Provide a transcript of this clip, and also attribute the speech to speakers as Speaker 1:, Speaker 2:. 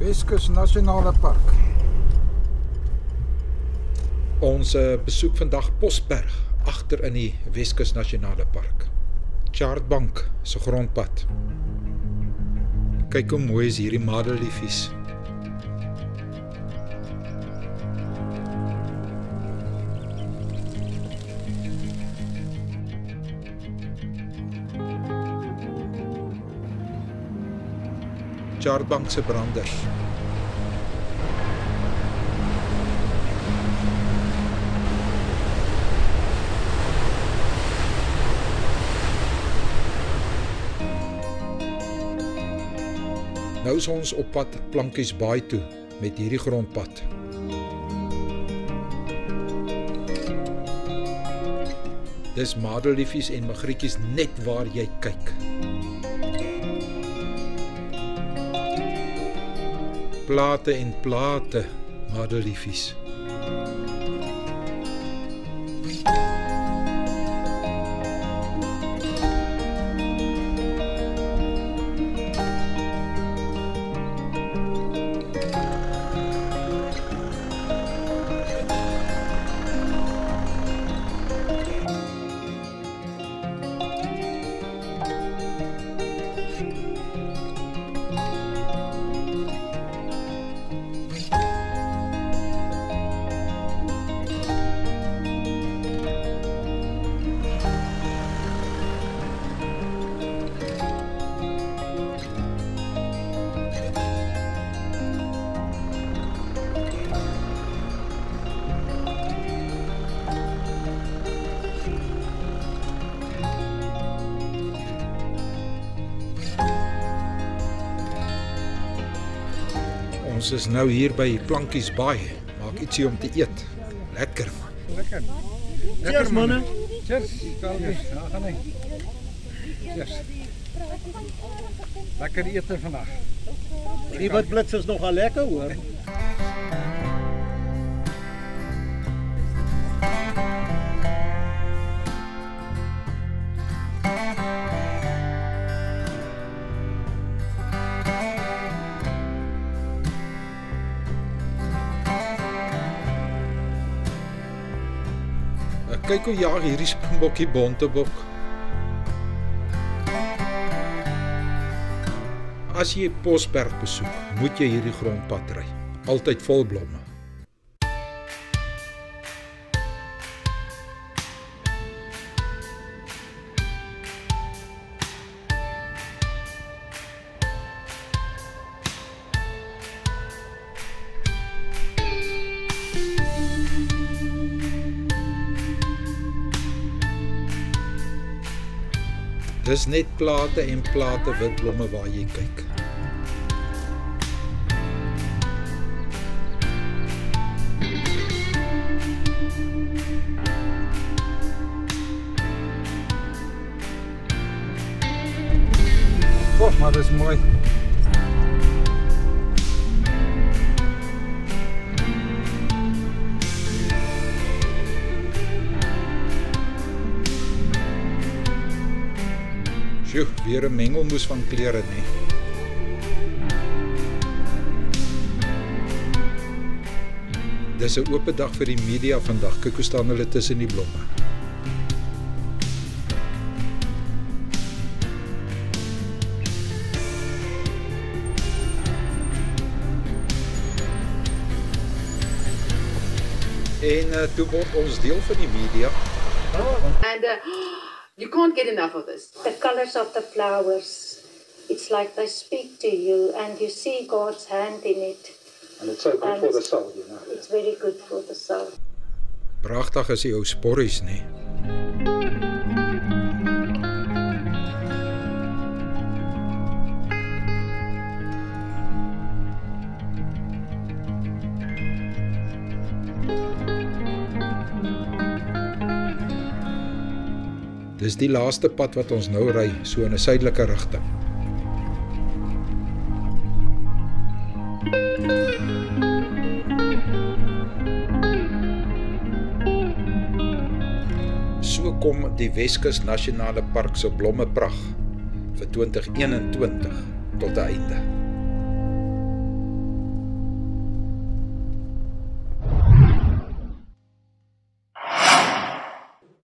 Speaker 1: Weskus Nasionale Park.
Speaker 2: Ons uh, besoek vandag Posberg agter in die Weskus Nasionale Park. Chartbank se grondpad. Kyk hoe mooi is hierdie madelliefies. Chartbank se branders. Nou is ons op pad Plankies Baai toe met hierdie grondpad. Dis madelliefies en magrietjies net waar jy kyk. Plate en plate madelliefies. Ons is nou hier by Plankies Baai. Maak ietsie om te eet. Lekker man.
Speaker 1: Lekker.
Speaker 3: Cheers manne.
Speaker 1: Cheers. Kalkies. Ja, gaan hy. Cheers. Lekker ete vandag.
Speaker 3: Die wat blits is nogal lekker hoor.
Speaker 2: Kyk hoe jag hierdie springbokkie bontebok. As jy Posberg besoek, moet jy hierdie grondpad ry. Altyd vol blomme. Dis net plate en plate wit blomme waar jy kyk.
Speaker 1: Oh, maar dis mooi.
Speaker 2: Sjoe, weer 'n mengelmoes van kleure nê. Dis 'n oop dag vir die media vandag. Kyk hoe staan hulle tussen die blomme. En uh, toe word ons deel van die media.
Speaker 4: And uh, you can't get enough of this.
Speaker 5: the colors of the flowers. It's like they speak to you and you see God's hand in it.
Speaker 1: And it's so good for the soul, you know.
Speaker 5: It's very good for the soul.
Speaker 2: Pragtig is die ou sporries nê. Dis die laaste pad wat ons nou ry, so in 'n suidelike rigting. So kom die Weskus Nasionale Park se blommeprag vir 2021 tot 'n einde.